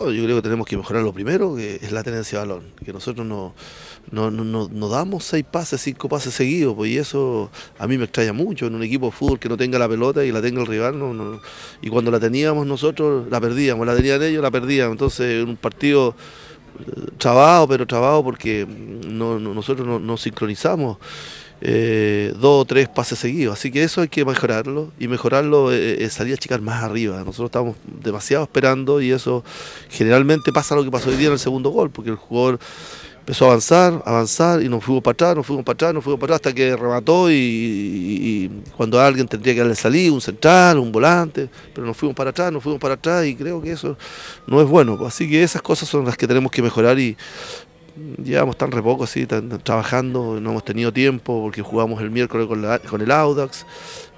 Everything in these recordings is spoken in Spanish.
Yo creo que tenemos que mejorar lo primero, que es la tenencia de balón, que nosotros no, no, no, no damos seis pases, cinco pases seguidos, pues y eso a mí me extraña mucho en un equipo de fútbol que no tenga la pelota y la tenga el rival, y cuando la teníamos nosotros la perdíamos, la tenían ellos, la perdíamos, entonces en un partido eh, trabado, pero trabado porque no, nosotros no, no sincronizamos eh, dos o tres pases seguidos. Así que eso hay que mejorarlo y mejorarlo eh, es salir a chicar más arriba. Nosotros estamos demasiado esperando y eso generalmente pasa lo que pasó hoy día en el segundo gol, porque el jugador empezó a avanzar, avanzar y nos fuimos para atrás, nos fuimos para atrás, nos fuimos para atrás hasta que remató y, cuando alguien tendría que darle salir, un central, un volante, pero nos fuimos para atrás, nos fuimos para atrás y creo que eso no es bueno. Así que esas cosas son las que tenemos que mejorar y llevamos tan re poco así, trabajando, no hemos tenido tiempo porque jugamos el miércoles con, el Audax,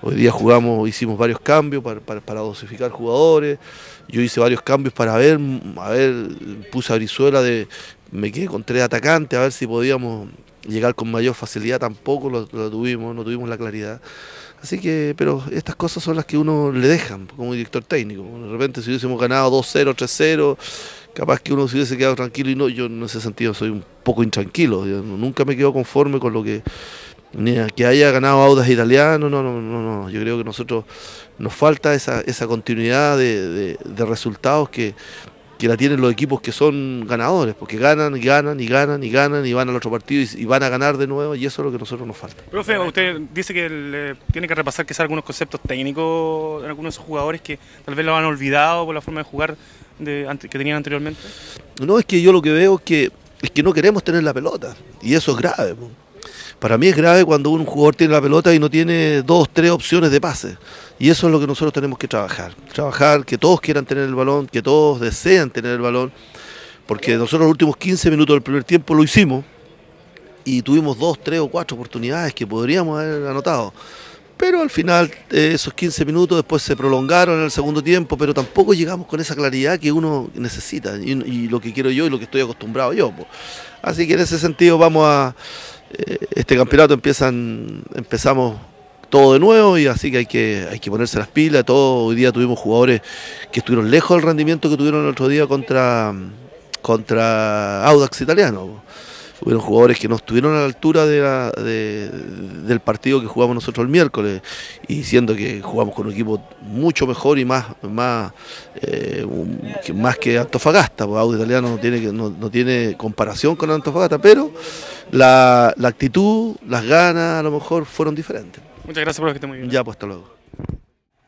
hoy día jugamos, hicimos varios cambios para, dosificar jugadores, yo hice varios cambios para ver, a ver, puse a Brizuela de, me quedé con tres atacantes, a ver si podíamos llegar con mayor facilidad, tampoco lo, tuvimos, no tuvimos la claridad. Así que, pero estas cosas son las que uno le dejan como director técnico. De repente si hubiésemos ganado 2-0, 3-0, capaz que uno se hubiese quedado tranquilo y no, yo en ese sentido soy un poco intranquilo, nunca me quedo conforme con lo que ni que haya ganado Audas italiano, no, no, no, no, yo creo que nosotros nos falta esa, esa continuidad de, resultados que, que, la tienen los equipos que son ganadores, porque ganan y ganan y ganan y ganan y van al otro partido y, van a ganar de nuevo y eso es lo que a nosotros nos falta. Profe, usted dice que tiene que repasar quizás algunos conceptos técnicos de algunos de esos jugadores que tal vez lo han olvidado por la forma de jugar que tenían anteriormente? No, es que yo lo que veo es que, es que no queremos tener la pelota y eso es grave. Para mí es grave cuando un jugador tiene la pelota y no tiene dos, tres opciones de pase. Y eso es lo que nosotros tenemos que trabajar. Trabajar, que todos quieran tener el balón, que todos desean tener el balón. Porque nosotros los últimos 15 minutos del primer tiempo lo hicimos y tuvimos dos, tres o cuatro oportunidades que podríamos haber anotado pero al final eh, esos 15 minutos después se prolongaron en el segundo tiempo, pero tampoco llegamos con esa claridad que uno necesita y, lo que quiero yo y lo que estoy acostumbrado yo. Así que en ese sentido vamos a... Este campeonato empiezan, empezamos todo de nuevo y así que hay que, hay que ponerse las pilas. Todo, hoy día tuvimos jugadores que estuvieron lejos del rendimiento que tuvieron el otro día contra, contra Audax Italiano hubieron jugadores que no estuvieron a la altura de del partido que jugamos nosotros el miércoles, y siendo que jugamos con un equipo mucho mejor y más, más, eh, más que Antofagasta, porque Audio Italiano no tiene, no tiene comparación con Antofagasta, pero la, actitud, las ganas a lo mejor fueron diferentes. Muchas gracias por que esté muy bien. Ya, pues hasta luego.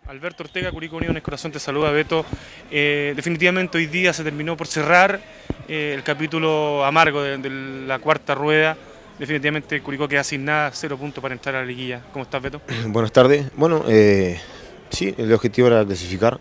Alberto Ortega, Curicó Unión Corazón, te saluda Beto. Eh, definitivamente hoy día se terminó por cerrar eh, el capítulo amargo de, la cuarta rueda. Definitivamente Curicó queda sin nada, cero puntos para entrar a la liguilla. ¿Cómo estás, Beto? Buenas tardes. Bueno, eh, sí, el objetivo era clasificar,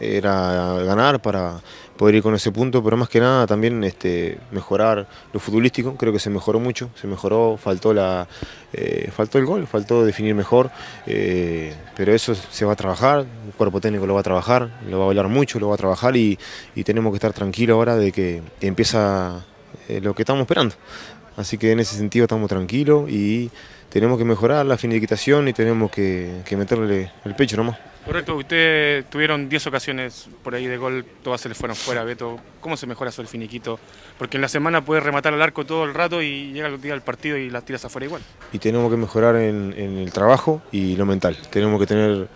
era ganar para poder ir con ese punto, pero más que nada también este, mejorar lo futbolístico, creo que se mejoró mucho, se mejoró, faltó, la, eh, faltó el gol, faltó definir mejor, eh, pero eso se va a trabajar, el cuerpo técnico lo va a trabajar, lo va a hablar mucho, lo va a trabajar y, tenemos que estar tranquilos ahora de que empieza eh, lo que estamos esperando. Así que en ese sentido estamos tranquilos y tenemos que mejorar la finiquitación y tenemos que, que meterle el pecho nomás. Correcto, ustedes tuvieron 10 ocasiones por ahí de gol, todas se les fueron fuera, Beto. ¿Cómo se mejora eso el finiquito? Porque en la semana puedes rematar al arco todo el rato y llega el día del partido y las tiras afuera igual. Y tenemos que mejorar en, el trabajo y lo mental. Tenemos que tener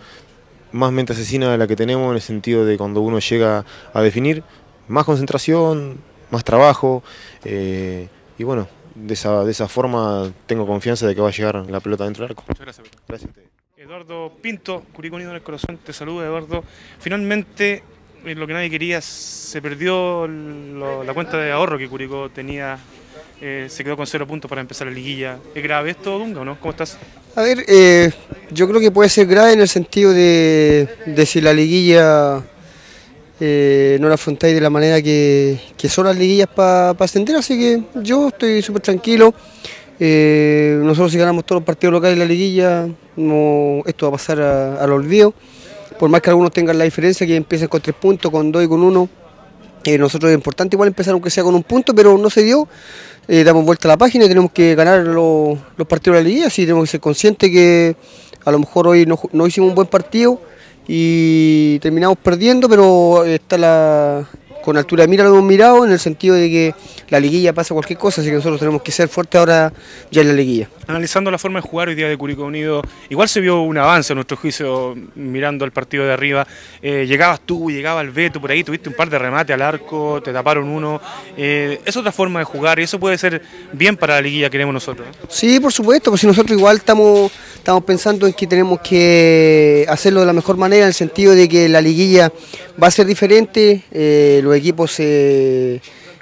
más mente asesina de la que tenemos en el sentido de cuando uno llega a definir, más concentración, más trabajo. Eh, y bueno, de esa, de esa forma tengo confianza de que va a llegar la pelota dentro del arco. Muchas gracias. Beto. Gracias a ustedes. Eduardo Pinto, Curicó Unido en el Corazón, te saluda Eduardo. Finalmente, en lo que nadie quería, se perdió la cuenta de ahorro que Curicó tenía, eh, se quedó con cero puntos para empezar la liguilla. ¿Es grave esto, Dunga, o no? ¿Cómo estás? A ver, eh, yo creo que puede ser grave en el sentido de, si la liguilla eh, no la afrontáis de la manera que, son las liguillas para ascender, así que yo estoy súper tranquilo. nosotros si ganamos todos los partidos locales de la liguilla, no, esto va a pasar al olvido. Por más que algunos tengan la diferencia, que empiecen con tres puntos, con dos y con uno. Eh, nosotros es importante igual empezar aunque sea con un punto, pero no se dio. Eh, damos vuelta a la página y tenemos que ganar los, partidos de la liga, así tenemos que ser conscientes que a lo mejor hoy no, hicimos un buen partido y terminamos perdiendo, pero está la, con altura de mira lo hemos mirado en el sentido de que la liguilla pasa cualquier cosa, así que nosotros tenemos que ser fuertes ahora ya en la liguilla. Analizando la forma de jugar hoy día de Curicó Unido, igual se vio un avance en nuestro juicio mirando el partido de arriba. Eh, llegabas tú, llegaba el Beto por ahí, tuviste un par de remates al arco, te taparon uno. Eh, es otra forma de jugar y eso puede ser bien para la liguilla que queremos nosotros. Sí, por supuesto, pues si nosotros igual estamos, estamos pensando en que tenemos que hacerlo de la mejor manera, en el sentido de que la liguilla va a ser diferente, eh, los equipos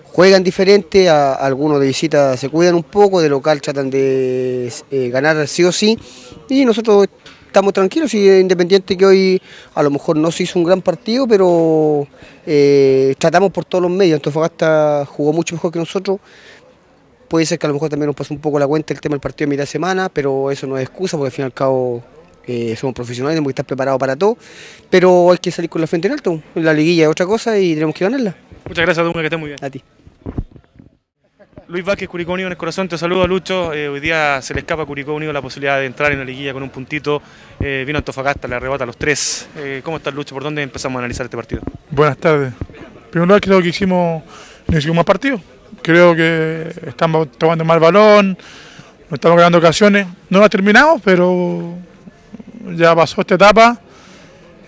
juegan diferente, algunos de visita se cuidan un poco, de local tratan de eh, ganar sí o sí, y nosotros estamos tranquilos y independiente que hoy a lo mejor no se hizo un gran partido, pero eh, tratamos por todos los medios, Antofagasta jugó mucho mejor que nosotros, puede ser que a lo mejor también nos pasó un poco la cuenta el tema del partido de mitad de semana, pero eso no es excusa porque al fin y al cabo eh, somos profesionales, tenemos que estar preparados para todo, pero hay que salir con la frente en alto, la liguilla es otra cosa y tenemos que ganarla. Muchas gracias, Dunga, que estés muy bien. A ti. Luis Vázquez, Curicó Unido en el corazón, te saludo Lucho. Eh, hoy día se le escapa a Curicó Unido la posibilidad de entrar en la liguilla con un puntito. Eh, vino Antofagasta, le arrebata a los tres. Eh, ¿Cómo estás Lucho? ¿Por dónde empezamos a analizar este partido? Buenas tardes. Primero creo que hicimos, no hicimos más partido. Creo que estamos tomando mal balón, no estamos ganando ocasiones. No la terminamos, pero ya pasó esta etapa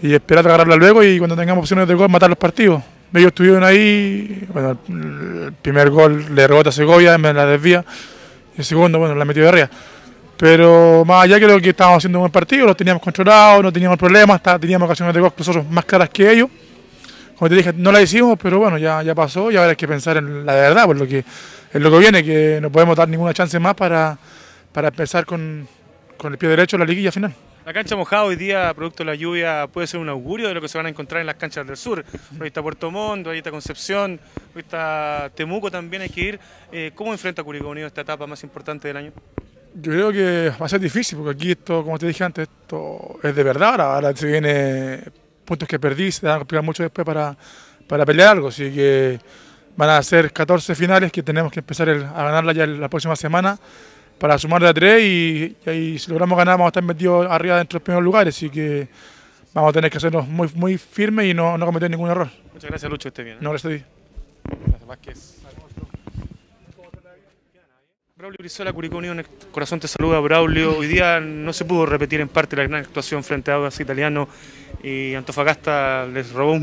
y esperar agarrarla luego y cuando tengamos opciones de gol matar los partidos ellos estuvieron ahí, bueno, el primer gol le rebota a Segovia, me la desvía, y el segundo, bueno, la metió de arriba. Pero más allá creo que estábamos haciendo un buen partido, lo teníamos controlado, no teníamos problemas, teníamos ocasiones de gol nosotros más claras que ellos. Como te dije, no la hicimos, pero bueno, ya, ya pasó y ahora hay que pensar en la verdad, por lo que es lo que viene, que no podemos dar ninguna chance más para, para empezar con, con el pie derecho en la liguilla final. La cancha mojada hoy día, producto de la lluvia, puede ser un augurio de lo que se van a encontrar en las canchas del sur. Ahí está Puerto Montt, ahí está Concepción, ahí está Temuco también hay que ir. Eh, ¿Cómo enfrenta Curicó Unido esta etapa más importante del año? Yo creo que va a ser difícil, porque aquí esto, como te dije antes, esto es de verdad. Ahora, se viene puntos que perdí, se van a complicar mucho después para, para pelear algo. Así que van a ser 14 finales que tenemos que empezar a ganarla ya la próxima semana para sumarle a tres y, y, si logramos ganar vamos a estar metidos arriba dentro de los primeros lugares, así que vamos a tener que hacernos muy, muy firmes y no, no cometer ningún error. Muchas gracias Lucho, esté bien. ¿eh? No, gracias a ti. Gracias Vázquez. Braulio Brizola, Curicó Unido, corazón te saluda Braulio. Hoy día no se pudo repetir en parte la gran actuación frente a Audax Italiano y Antofagasta les robó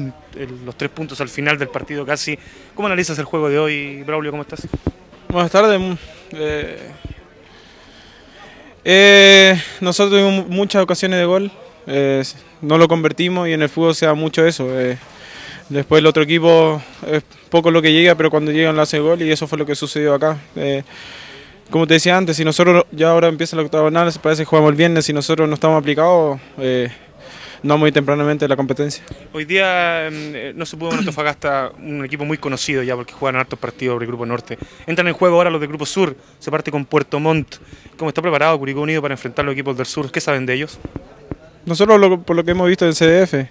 los tres puntos al final del partido casi. ¿Cómo analizas el juego de hoy, Braulio? ¿Cómo estás? Buenas tardes. Eh, eh, nosotros tuvimos muchas ocasiones de gol, eh, no lo convertimos y en el fútbol se da mucho eso. Eh. después el otro equipo es poco lo que llega, pero cuando llegan lo hace gol y eso fue lo que sucedió acá. Como te decía antes, si nosotros ya ahora empieza la se parece que jugamos el viernes, si nosotros no estamos aplicados, no muy tempranamente la competencia. Hoy día em, eh, no se pudo en Antofagasta, un equipo muy conocido ya porque juegan hartos partidos por el Grupo Norte. Entran en juego ahora los del Grupo Sur, se parte con Puerto Montt. ¿Cómo está preparado Curicó Unido para enfrentar a los equipos del Sur? ¿Qué saben de ellos? Nosotros, por lo que hemos visto en CDF,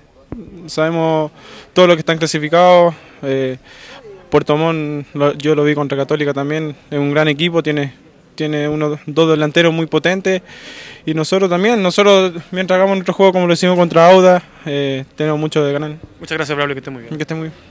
sabemos todo lo que están clasificados. Eh, Puerto Montt, yo lo vi contra Católica también, es un gran equipo, tiene tiene unos dos delanteros muy potentes y nosotros también, nosotros mientras hagamos nuestro juego como lo hicimos contra Auda, eh, tenemos mucho de ganar. Muchas gracias, Pablo, que esté muy bien. Que esté muy bien.